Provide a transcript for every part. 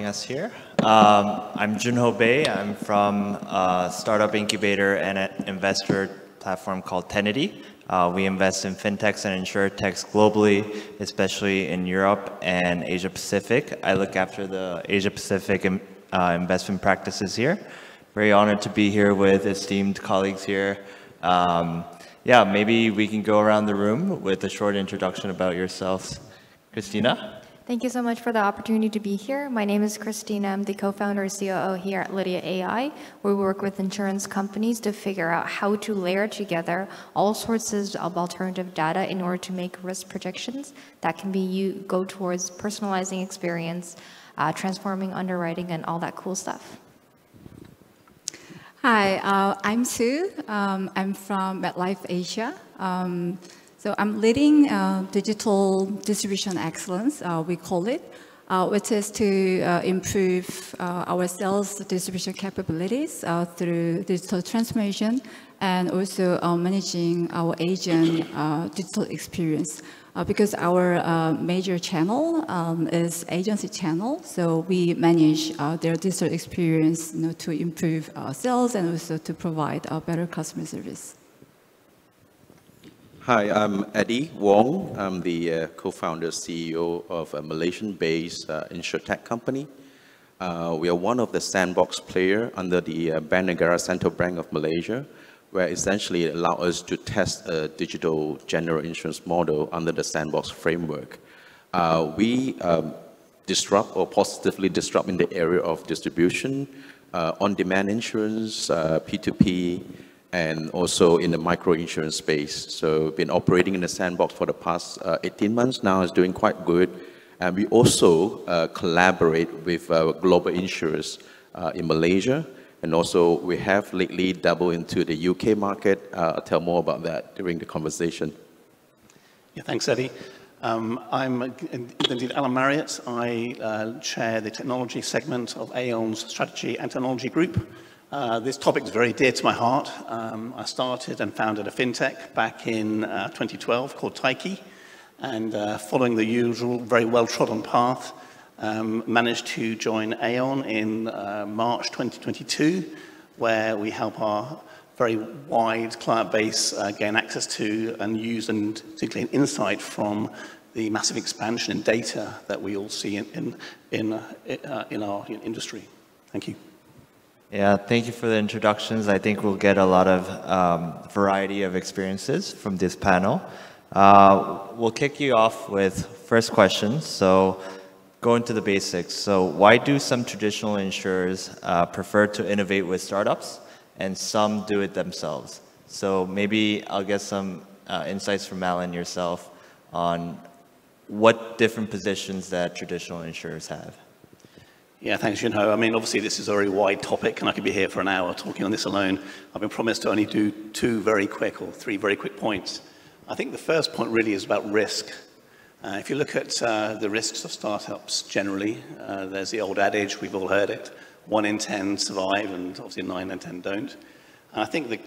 having us here. Um, I'm Junho Bae. I'm from a startup incubator and an investor platform called Tenity. Uh, we invest in fintechs and insurtechs globally, especially in Europe and Asia Pacific. I look after the Asia Pacific uh, investment practices here. Very honored to be here with esteemed colleagues here. Um, yeah, maybe we can go around the room with a short introduction about yourselves. Christina? Thank you so much for the opportunity to be here. My name is Christina. I'm the co-founder and COO here at Lydia AI. We work with insurance companies to figure out how to layer together all sources of alternative data in order to make risk projections that can be you go towards personalizing experience, uh, transforming underwriting, and all that cool stuff. Hi, uh, I'm Sue. Um, I'm from MetLife Asia. Um, so I'm leading uh, digital distribution excellence, uh, we call it, uh, which is to uh, improve uh, our sales distribution capabilities uh, through digital transformation and also managing our agent digital experience. because our major channel um, is agency channel, so we manage their digital experience you know, to improve sales and also to provide a better customer service. Hi, I'm Eddie Wong. I'm the uh, co-founder, CEO of a Malaysian-based uh, insurtech company. Uh, we are one of the sandbox player under the uh, Bank Negara Central Bank of Malaysia, where essentially it allows us to test a digital general insurance model under the sandbox framework. Uh, we um, disrupt or positively disrupt in the area of distribution, uh, on-demand insurance, P2P, uh, and also in the micro insurance space. So been operating in the sandbox for the past uh, 18 months now, is doing quite good. And we also uh, collaborate with uh, global insurers uh, in Malaysia. And also we have lately doubled into the UK market. Uh, I'll tell more about that during the conversation. Yeah, thanks, Eddie. Um, I'm indeed Alan Marriott. I uh, chair the technology segment of Aon's strategy and technology group. Uh, this topic is very dear to my heart. Um, I started and founded a fintech back in uh, 2012 called Tyche, and uh, following the usual, very well-trodden path, um, managed to join Aon in uh, March 2022, where we help our very wide client base uh, gain access to and use and to gain insight from the massive expansion in data that we all see in, in, in, in our industry. Thank you. Yeah, thank you for the introductions. I think we'll get a lot of um, variety of experiences from this panel. Uh, we'll kick you off with first question. So go into the basics. So why do some traditional insurers uh, prefer to innovate with startups and some do it themselves? So maybe I'll get some uh, insights from Alan yourself on what different positions that traditional insurers have. Yeah, thanks, Junho. I mean, obviously, this is a very wide topic, and I could be here for an hour talking on this alone. I've been promised to only do two very quick or three very quick points. I think the first point really is about risk. Uh, if you look at uh, the risks of startups generally, uh, there's the old adage, we've all heard it, one in 10 survive, and obviously nine in 10 don't. And I think the,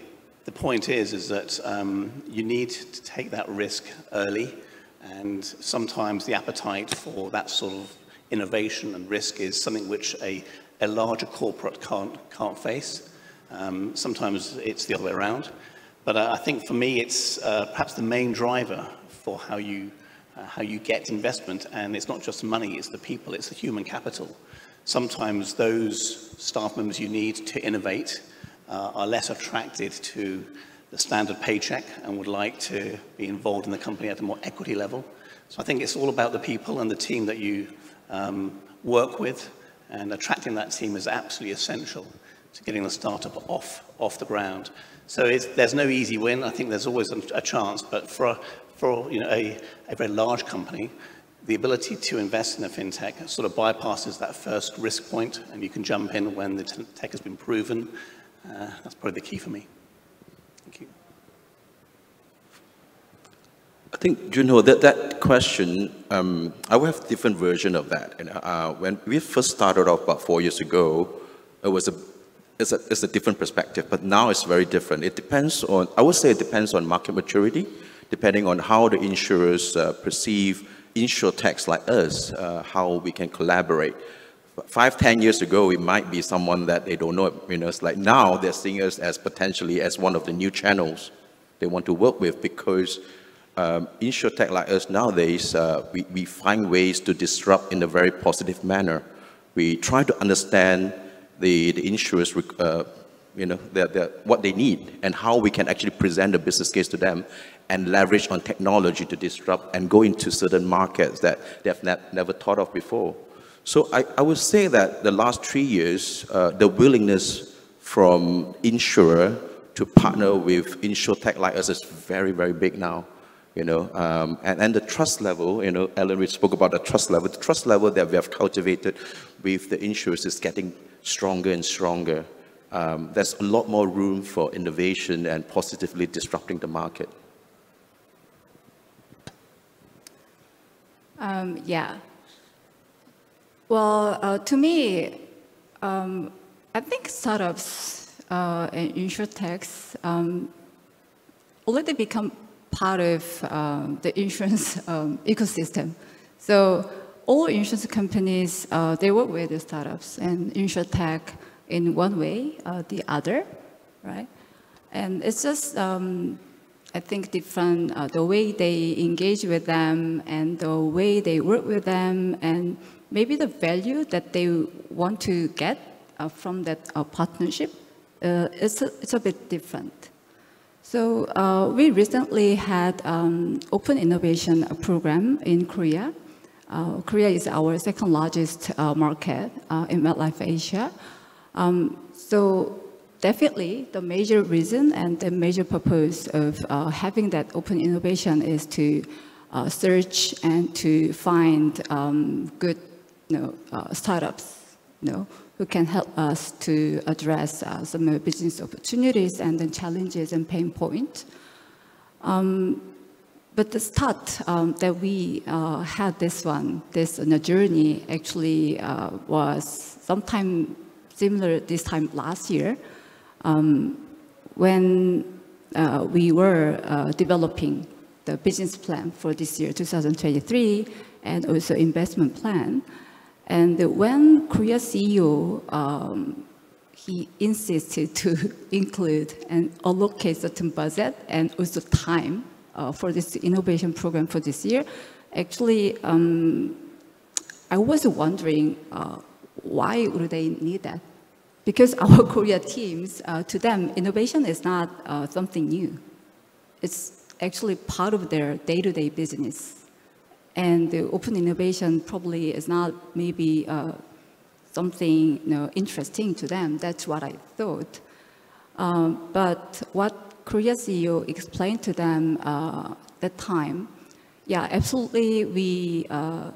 the point is, is that um, you need to take that risk early, and sometimes the appetite for that sort of innovation and risk is something which a, a larger corporate can't, can't face. Um, sometimes it's the other way around. But uh, I think for me, it's uh, perhaps the main driver for how you, uh, how you get investment. And it's not just money, it's the people, it's the human capital. Sometimes those staff members you need to innovate uh, are less attracted to the standard paycheck and would like to be involved in the company at a more equity level. So I think it's all about the people and the team that you um, work with, and attracting that team is absolutely essential to getting the startup off, off the ground. So there's no easy win. I think there's always a, chance, but for, a, for you know, a, a very large company, the ability to invest in a fintech sort of bypasses that first risk point, and you can jump in when the tech has been proven. Uh, that's probably the key for me. Thank you. I think, Junho, that, that question, um, I will have a different version of that. And, uh, when we first started off about four years ago, it was a it's, a, it's a different perspective, but now it's very different. It depends on, I would say it depends on market maturity, depending on how the insurers uh, perceive insurtechs like us, uh, how we can collaborate. five, ten years ago, we might be someone that they don't know. You know, it's like now they're seeing us as potentially as one of the new channels they want to work with because um, insurtech like us nowadays, uh, we, we find ways to disrupt in a very positive manner. We try to understand the, the insurers, uh, you know, the, the, what they need and how we can actually present the business case to them and leverage on technology to disrupt and go into certain markets that they have ne never thought of before. So I, I would say that the last three years, uh, the willingness from insurer to partner with insurtech like us is very, very big now. You know, um, and, and the trust level, you know, Alan, we spoke about the trust level. The trust level that we have cultivated with the insurers is getting stronger and stronger. Um, there's a lot more room for innovation and positively disrupting the market. Um, yeah. Well, uh, to me, um, I think startups uh, and insurtechs um, already become part of um, the insurance um, ecosystem. So all insurance companies, uh, they work with the startups and insurtech in one way, uh, the other, right? And it's just, um, I think, different, uh, the way they engage with them and the way they work with them and maybe the value that they want to get uh, from that uh, partnership, uh, it's, a, it's a bit different. So uh, we recently had um, open innovation program in Korea. Uh, Korea is our second largest uh, market uh, in MetLife Asia. Um, so definitely the major reason and the major purpose of uh, having that open innovation is to uh, search and to find um, good you know, startups you know, who can help us to address uh, some business opportunities and then challenges and pain points. Um, but the start um, that we uh, had this one, this uh, journey actually uh, was sometime similar this time last year um, when uh, we were uh, developing the business plan for this year, 2023, and also investment plan. And when Korea CEO, um, he insisted to include and allocate certain budget and also time uh, for this innovation program for this year, actually, um, I was wondering uh, why would they need that? Because our Korea teams, uh, to them, innovation is not uh, something new. It's actually part of their day-to-day -day business. And the open innovation probably is not maybe uh, something you know, interesting to them. That's what I thought. Um, but what Korea CEO explained to them uh, that time, yeah, absolutely, we, uh,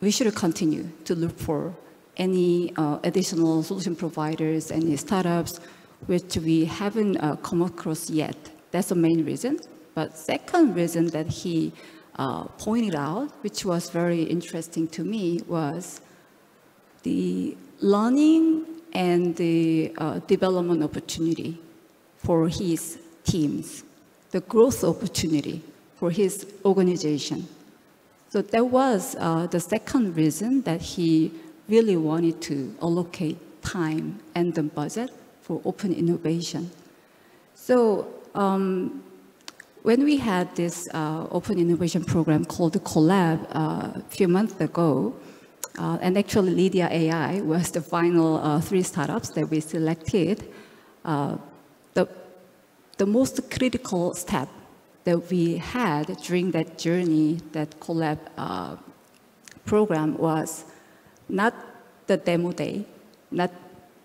we should continue to look for any uh, additional solution providers, any startups, which we haven't uh, come across yet. That's the main reason. But second reason that he uh, pointed out, which was very interesting to me, was the learning and the uh, development opportunity for his teams, the growth opportunity for his organization. So that was uh, the second reason that he really wanted to allocate time and the budget for open innovation. So um, when we had this uh, open innovation program called Collab uh, a few months ago, uh, and actually Lydia AI was the final uh, three startups that we selected, uh, the, the most critical step that we had during that journey, that Collab uh, program was not the demo day, not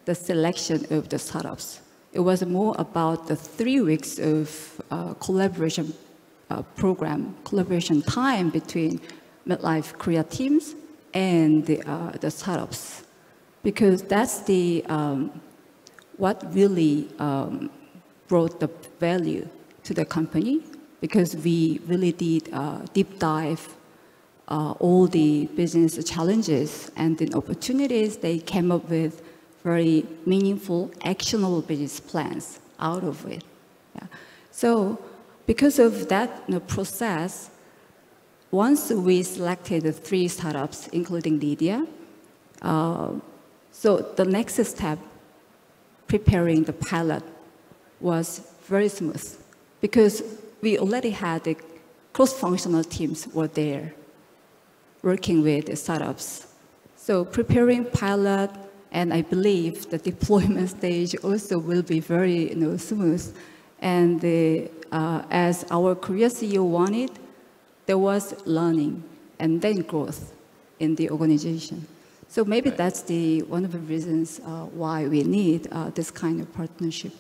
the selection of the startups, it was more about the three weeks of uh, collaboration uh, program, collaboration time between MetLife Korea teams and the, uh, the startups. Because that's the, um, what really um, brought the value to the company because we really did uh, deep dive uh, all the business challenges and the opportunities they came up with very meaningful, actionable business plans out of it. Yeah. So because of that you know, process, once we selected the three startups, including Lydia, Uh, so the next step, preparing the pilot, was very smooth because we already had the cross-functional teams were there working with the startups. So preparing pilot, and I believe the deployment stage also will be very you know, smooth. And the, uh, as our Korea CEO wanted, there was learning and then growth in the organization. So maybe right. that's the one of the reasons uh, why we need uh, this kind of partnership.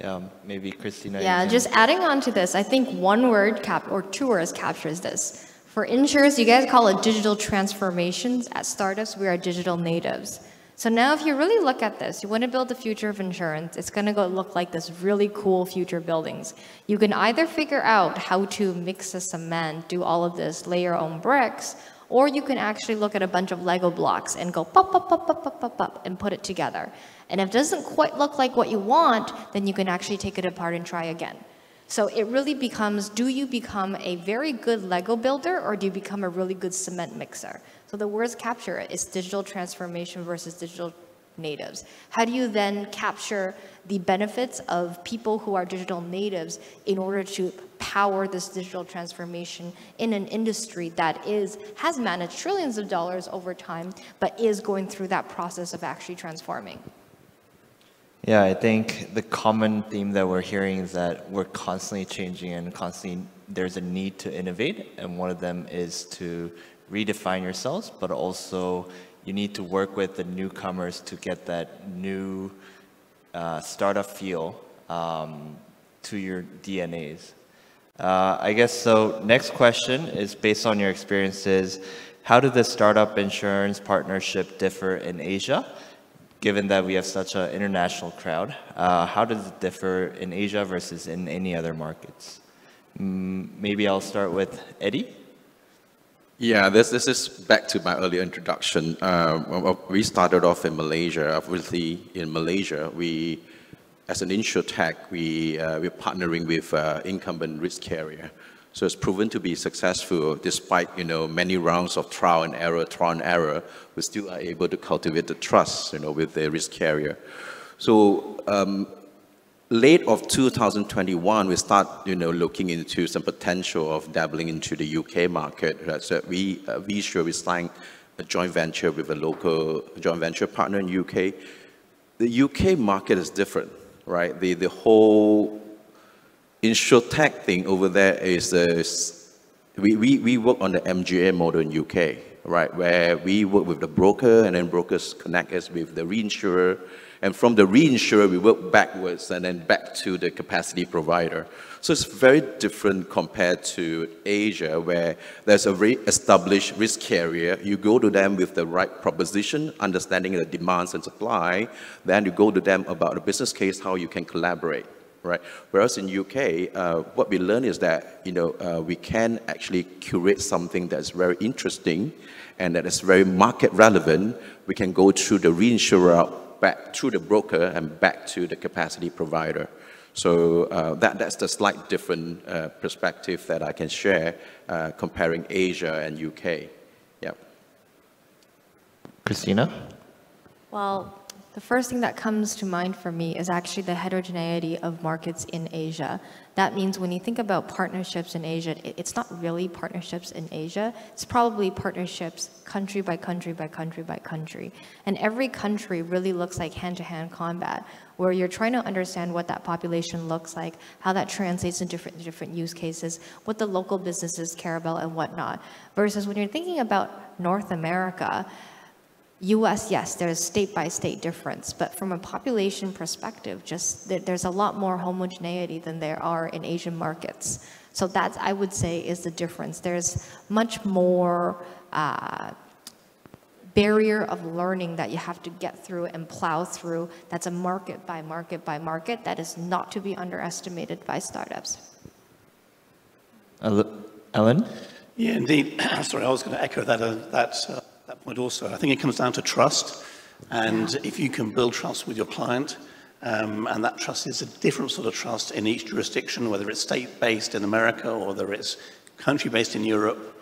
Yeah, maybe Christina. Yeah, just adding on to this, I think one word cap or two words captures this. For insurers, you guys call it digital transformations. At startups, we are digital natives. So now if you really look at this, you want to build the future of insurance, it's going to go look like this really cool future buildings. You can either figure out how to mix the cement, do all of this, lay your own bricks, or you can actually look at a bunch of Lego blocks and go pop, pop, pop, pop, pop, pop, pop, and put it together. And if it doesn't quite look like what you want, then you can actually take it apart and try again. So it really becomes, do you become a very good Lego builder or do you become a really good cement mixer? So the words capture it is digital transformation versus digital natives. How do you then capture the benefits of people who are digital natives in order to power this digital transformation in an industry that is has managed trillions of dollars over time, but is going through that process of actually transforming? Yeah, I think the common theme that we're hearing is that we're constantly changing and constantly there's a need to innovate, and one of them is to redefine yourselves, but also you need to work with the newcomers to get that new uh, startup feel um, to your DNAs. Uh, I guess so. Next question is based on your experiences. How did the startup insurance partnership differ in Asia? given that we have such an international crowd, uh, how does it differ in Asia versus in any other markets? Mm, maybe I'll start with Eddie. Yeah, this, this is back to my earlier introduction. Uh, we started off in Malaysia. Obviously, in Malaysia, we, as an insurtech, we, uh, we're partnering with uh, incumbent risk carrier. So it's proven to be successful despite, you know, many rounds of trial and error, trial and error, we still are able to cultivate the trust, you know, with the risk carrier. So um, late of 2021, we start, you know, looking into some potential of dabbling into the UK market. Right? So we, uh, we sure we signed a joint venture with a local joint venture partner in UK. The UK market is different, right? The, the whole InsurTech thing over there is, uh, we, we, we work on the MGA model in UK, right, where we work with the broker and then brokers connect us with the reinsurer. And from the reinsurer, we work backwards and then back to the capacity provider. So it's very different compared to Asia, where there's a very established risk carrier. You go to them with the right proposition, understanding the demands and supply. Then you go to them about the business case, how you can collaborate right? Whereas in UK, uh, what we learn is that you know uh, we can actually curate something that's very interesting and that is very market relevant. We can go through the reinsurer, back through the broker, and back to the capacity provider. So uh, that, that's the slight different uh, perspective that I can share uh, comparing Asia and UK. Yeah. Christina? Well, the first thing that comes to mind for me is actually the heterogeneity of markets in Asia. That means when you think about partnerships in Asia, it's not really partnerships in Asia. It's probably partnerships country by country by country by country. And every country really looks like hand-to-hand combat, where you're trying to understand what that population looks like, how that translates in different, different use cases, what the local businesses care about and whatnot. Versus when you're thinking about North America, US, yes, there's state by state difference, but from a population perspective, just there's a lot more homogeneity than there are in Asian markets. So that I would say is the difference. There's much more uh, barrier of learning that you have to get through and plow through. That's a market by market by market that is not to be underestimated by startups. Alan? Yeah, indeed. Sorry, I was going to echo that. Uh, that uh that point also. I think it comes down to trust. And yeah. if you can build trust with your client, um, and that trust is a different sort of trust in each jurisdiction, whether it's state-based in America or whether it's country-based in Europe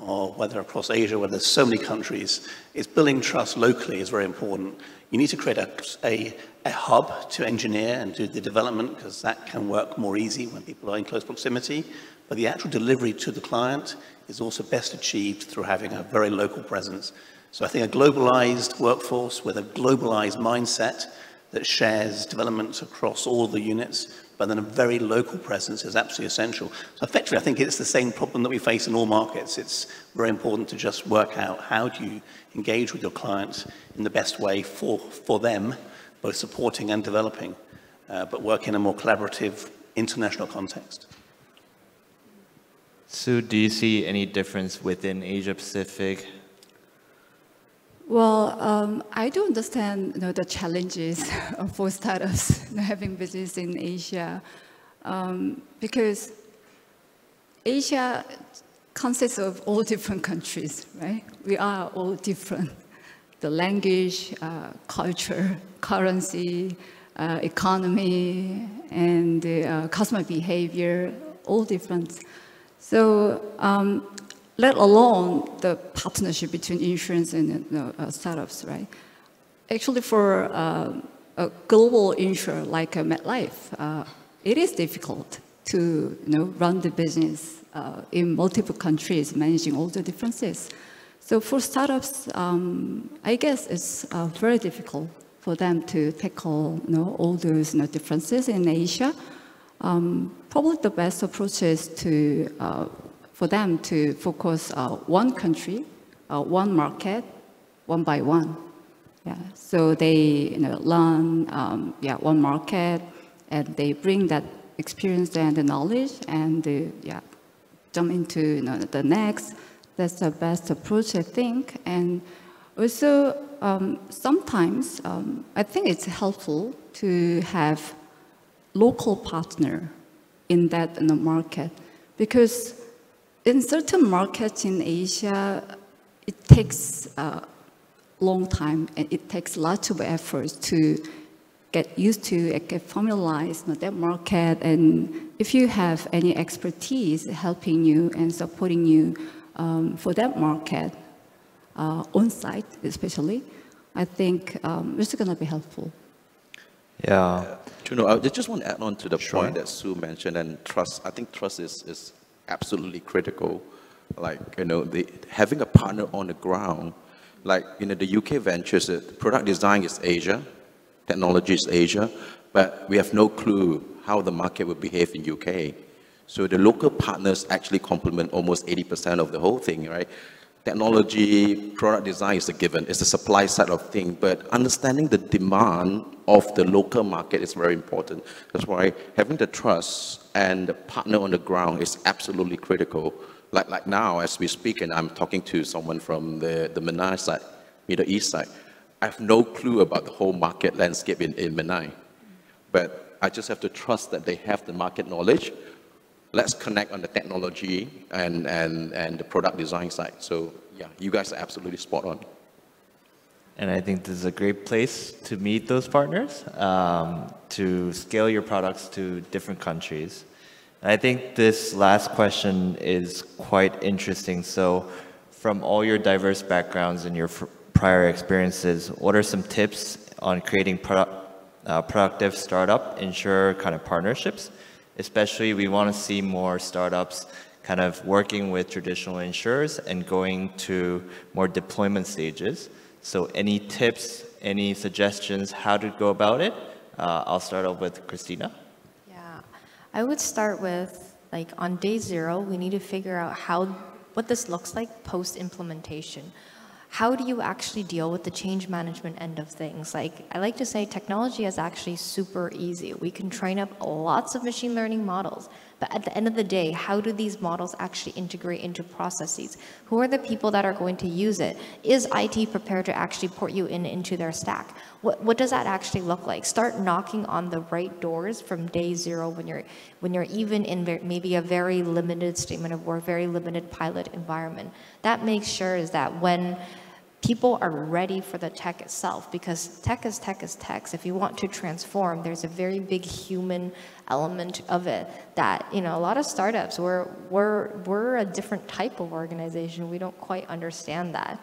or whether across Asia, where there's so many countries, is building trust locally is very important. You need to create a, a, a hub to engineer and do the development because that can work more easy when people are in close proximity. But the actual delivery to the client is also best achieved through having a very local presence. So I think a globalized workforce with a globalized mindset that shares development across all the units, but then a very local presence is absolutely essential. So effectively, I think it's the same problem that we face in all markets. It's very important to just work out how do you engage with your clients in the best way for, for them, both supporting and developing, uh, but work in a more collaborative international context. Sue, do you see any difference within Asia Pacific? Well, um, I do understand you know, the challenges for startups you know, having business in Asia um, because Asia consists of all different countries, right? We are all different. The language, uh, culture, currency, uh, economy, and uh, customer behavior, all different. So um, let alone the partnership between insurance and uh, startups, right? Actually, for uh, a global insurer like uh, MetLife, uh, it is difficult to you know, run the business uh, in multiple countries, managing all the differences. So for startups, um, I guess it's uh, very difficult for them to tackle you know, all those you know, differences in Asia. Um, probably the best approach is to, uh, for them to focus uh, one country, uh, one market, one by one. Yeah, so they you know, learn um, yeah, one market and they bring that experience and the knowledge and uh, yeah, jump into you know, the next. That's the best approach, I think. And also, um, sometimes um, I think it's helpful to have local partner in that in the market because in certain markets in Asia, it takes a long time and it takes lots of efforts to get used to, get familiarized with that market. And if you have any expertise helping you and supporting you um, for that market, uh, on site especially, I think um, it's going to be helpful. Yeah. You know, I just want to add on to the sure. point that Sue mentioned and trust. I think trust is, is absolutely critical. Like, you know, the, having a partner on the ground, like, you know, the UK ventures, the product design is Asia, technology is Asia, but we have no clue how the market will behave in UK. So the local partners actually complement almost 80% of the whole thing, right? technology, product design is a given. It's the supply side of thing, but understanding the demand of the local market is very important. That's why having the trust and the partner on the ground is absolutely critical. Like, like now, as we speak, and I'm talking to someone from the, the MENA side, Middle East side, I have no clue about the whole market landscape in, in MENA. But I just have to trust that they have the market knowledge let's connect on the technology and, and, and the product design side. So yeah, you guys are absolutely spot on. And I think this is a great place to meet those partners, um, to scale your products to different countries. And I think this last question is quite interesting. So from all your diverse backgrounds and your prior experiences, what are some tips on creating product, uh, productive startup, insurer kind of partnerships Especially, we want to see more startups kind of working with traditional insurers and going to more deployment stages. So any tips, any suggestions how to go about it? Uh, I'll start off with Christina. Yeah, I would start with like on day zero, we need to figure out how what this looks like post implementation how do you actually deal with the change management end of things? Like, I like to say technology is actually super easy. We can train up lots of machine learning models, but at the end of the day, how do these models actually integrate into processes? Who are the people that are going to use it? Is IT prepared to actually port you in into their stack? What, what does that actually look like? Start knocking on the right doors from day zero when you're, when you're even in maybe a very limited statement of work, very limited pilot environment. That makes sure is that when people are ready for the tech itself because tech is tech is tech. If you want to transform, there's a very big human element of it that, you know, a lot of startups, we're, we're, we're a different type of organization. We don't quite understand that.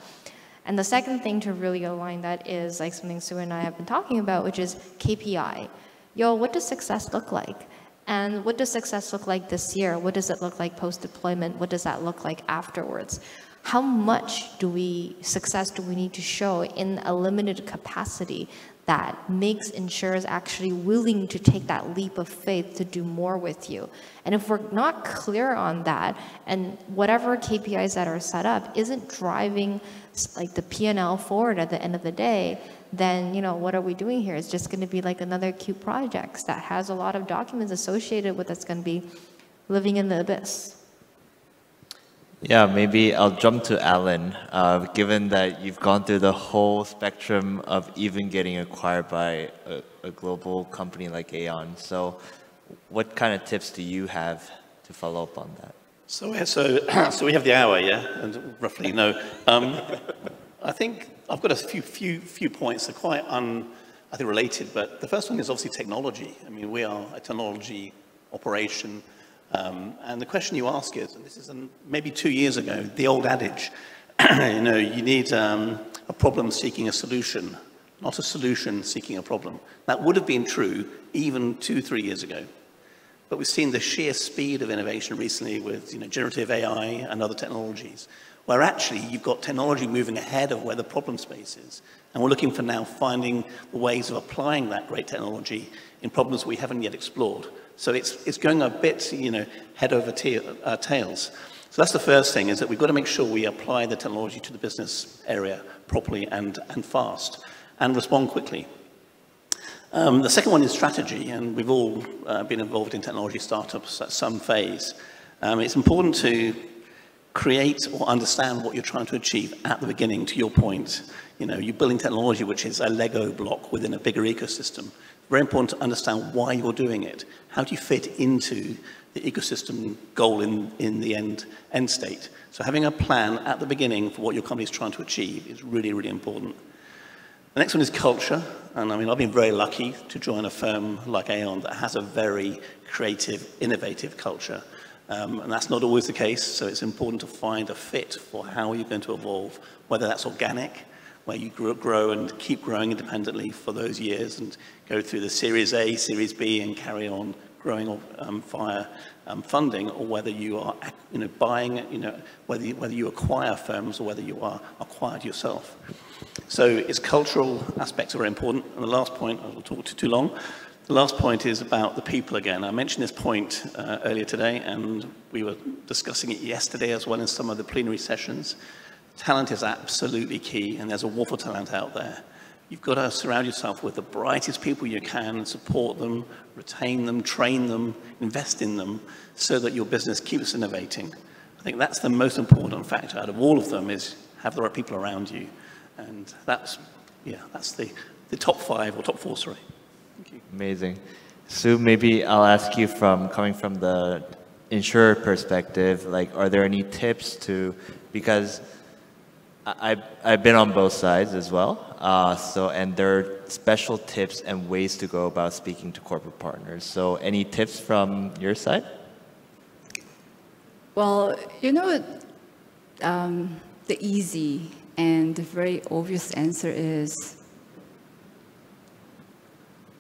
And the second thing to really align that is like something Sue and I have been talking about, which is KPI. Yo, what does success look like? And what does success look like this year? What does it look like post deployment? What does that look like afterwards? how much do we success do we need to show in a limited capacity that makes insurers actually willing to take that leap of faith to do more with you. And if we're not clear on that, and whatever KPIs that are set up isn't driving like the P&L forward at the end of the day, then you know what are we doing here? It's just going to be like another cute project that has a lot of documents associated with it's going to be living in the abyss. Yeah, maybe I'll jump to Alan. Uh, given that you've gone through the whole spectrum of even getting acquired by a, a, global company like Aon, so what kind of tips do you have to follow up on that? So, so, so we have the hour, yeah, and roughly no. Um, I think I've got a few, few, few points. They're quite un, I think related, but the first one is obviously technology. I mean, we are a technology operation um, and the question you ask is, and this is an, maybe two years ago, the old adage, you know, you need um, a problem seeking a solution, not a solution seeking a problem. That would have been true even two, three years ago. But we've seen the sheer speed of innovation recently with you know, generative AI and other technologies, where actually you've got technology moving ahead of where the problem space is. And we're looking for now finding ways of applying that great technology in problems we haven't yet explored. So it's, it's going a bit, you know, head over uh, tails. So that's the first thing, is that we've got to make sure we apply the technology to the business area properly and, and fast, and respond quickly. Um, the second one is strategy, and we've all uh, been involved in technology startups at some phase. Um, it's important to create or understand what you're trying to achieve at the beginning, to your point. You know, you're building technology which is a Lego block within a bigger ecosystem. Very important to understand why you're doing it. How do you fit into the ecosystem goal in, in the end, end state? So having a plan at the beginning for what your company is trying to achieve is really, really important. The next one is culture. And I mean, I've been very lucky to join a firm like Aon that has a very creative, innovative culture. Um, and that's not always the case, so it's important to find a fit for how you're going to evolve, whether that's organic, where you grow and keep growing independently for those years and go through the Series A, Series B, and carry on growing um, via um, funding, or whether you are you know, buying, you know, whether you, whether you acquire firms or whether you are acquired yourself. So its cultural aspects are important. And the last point, I will talk to too long, the last point is about the people again. I mentioned this point uh, earlier today, and we were discussing it yesterday as well in some of the plenary sessions. Talent is absolutely key, and there's a war for talent out there. You've got to surround yourself with the brightest people you can, support them, retain them, train them, invest in them, so that your business keeps innovating. I think that's the most important factor out of all of them is have the right people around you. And that's, yeah, that's the, the top five or top four, sorry. Amazing. Sue, maybe I'll ask you from coming from the insurer perspective, like, are there any tips to, because I've, I've been on both sides as well. Uh, so, and there are special tips and ways to go about speaking to corporate partners. So, any tips from your side? Well, you know, um, the easy and the very obvious answer is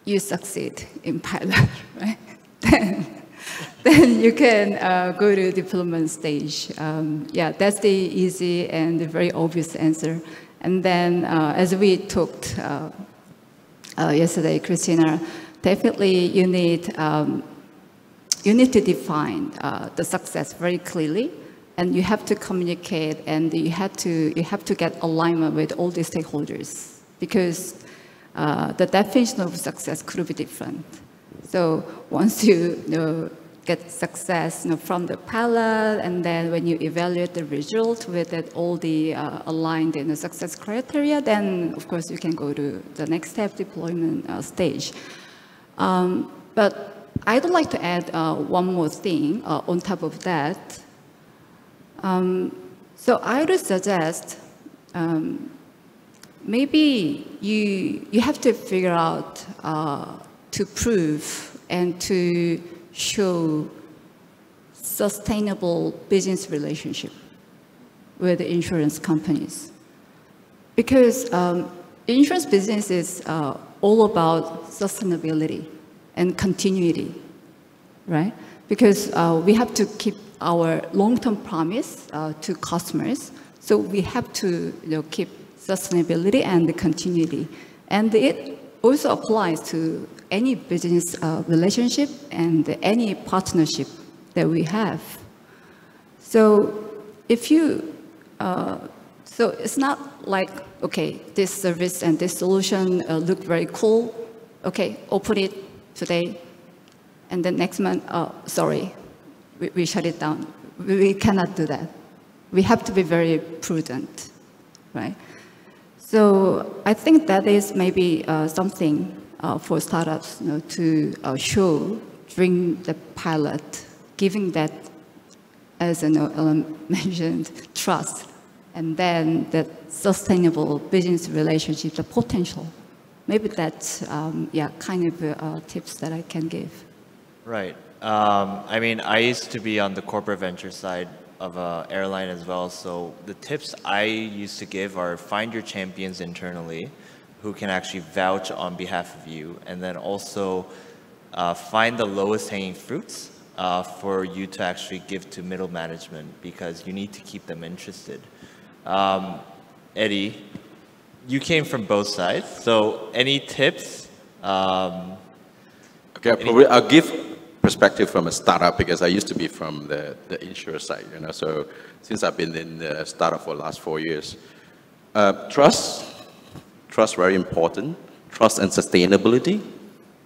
you succeed in pilot, right? then you can uh, go to deployment stage. Um, yeah, that's the easy and the very obvious answer. And then, uh, as we talked uh, uh, yesterday, Christina, definitely you need um, you need to define uh, the success very clearly, and you have to communicate, and you have to you have to get alignment with all the stakeholders because uh, the definition of success could be different. So once you, you know, get success you know, from the pilot, and then when you evaluate the result with it, all the uh, aligned in the success criteria, then of course you can go to the next step deployment uh, stage. Um, but I'd like to add uh, one more thing uh, on top of that. Um, so I would suggest um, maybe you, you have to figure out uh, to prove and to show sustainable business relationship with insurance companies. Because um, insurance business is uh, all about sustainability and continuity, right? Because uh, we have to keep our long-term promise uh, to customers, so we have to you know, keep sustainability and the continuity. And it also applies to any business uh, relationship and any partnership that we have. So if you, uh, so it's not like, okay, this service and this solution uh, look very cool. Okay, open it today. And then next month, uh, sorry, we, we shut it down. We, we cannot do that. We have to be very prudent, right? So I think that is maybe uh, something uh, for startups you know, to uh, show during the pilot, giving that, as you know, Alan mentioned, trust, and then the sustainable business relationship, the potential. Maybe that's, um, yeah, kind of uh, tips that I can give. Right. Um, I mean, I used to be on the corporate venture side of an airline as well. So the tips I used to give are find your champions internally who can actually vouch on behalf of you. And then also uh, find the lowest hanging fruits uh, for you to actually give to middle management because you need to keep them interested. Um, Eddie, you came from both sides. So any tips? Um, Okay, I'll probably, I'll give perspective from a startup because I used to be from the, the insurer side, you know, so since I've been in the startup for the last four years. Uh, trust, trust very important, trust and sustainability,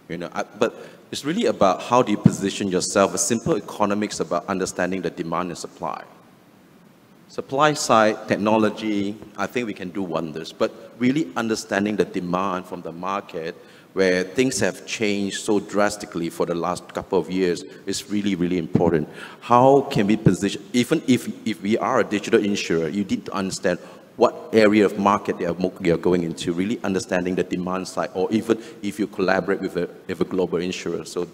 you know, I, but it's really about how do you position yourself. A simple economics about understanding the demand and supply. Supply side, technology, I think we can do wonders, but really understanding the demand from the market where things have changed so drastically for the last couple of years is really, really important. How can we position, even if, if we are a digital insurer, you need to understand what area of market they are, going into, really understanding the demand side, or even if you collaborate with a, with a global insurer. So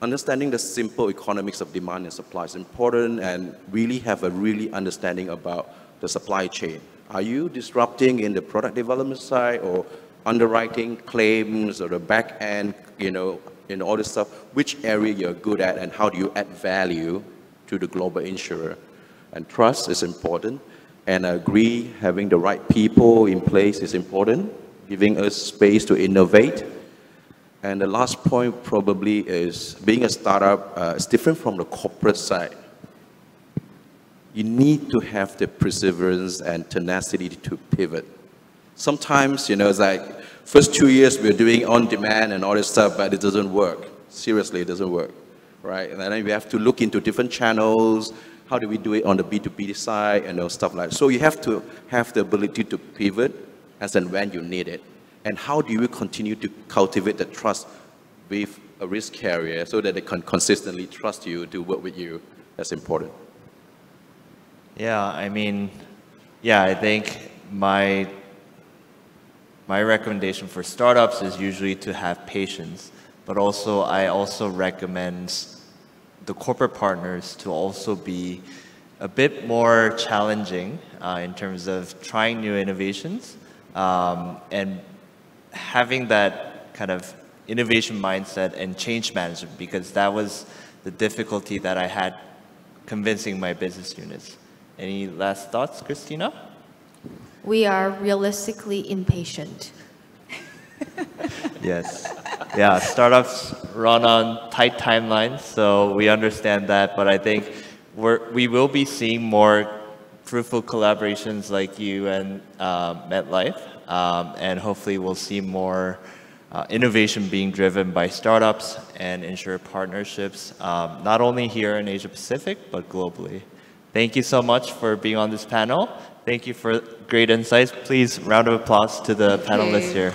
understanding the simple economics of demand and supply is important and really have a really understanding about the supply chain. Are you disrupting in the product development side or underwriting claims or the back end, you know, in all this stuff, which area you're good at and how do you add value to the global insurer. And trust is important. And I agree, having the right people in place is important, giving us space to innovate. And the last point probably is being a startup uh, is different from the corporate side. You need to have the perseverance and tenacity to pivot Sometimes, you know, it's like first two years we're doing on demand and all this stuff, but it doesn't work. Seriously, it doesn't work, right? And then we have to look into different channels. How do we do it on the B2B side and stuff like that. So you have to have the ability to pivot as and when you need it. And how do you continue to cultivate the trust with a risk carrier so that they can consistently trust you to work with you? That's important. Yeah, I mean, yeah, I think my my recommendation for startups is usually to have patience, but also I also recommend the corporate partners to also be a bit more challenging uh, in terms of trying new innovations um, and having that kind of innovation mindset and change management because that was the difficulty that I had convincing my business units. Any last thoughts, Christina? We are realistically impatient. yes. Yeah, startups run on tight timelines, so we understand that, but I think we're, we will be seeing more fruitful collaborations like you and uh, MetLife, um, and hopefully we'll see more uh, innovation being driven by startups and insurer partnerships, um, not only here in Asia Pacific, but globally. Thank you so much for being on this panel. Thank you for great insights. Please, round of applause to the panelists here.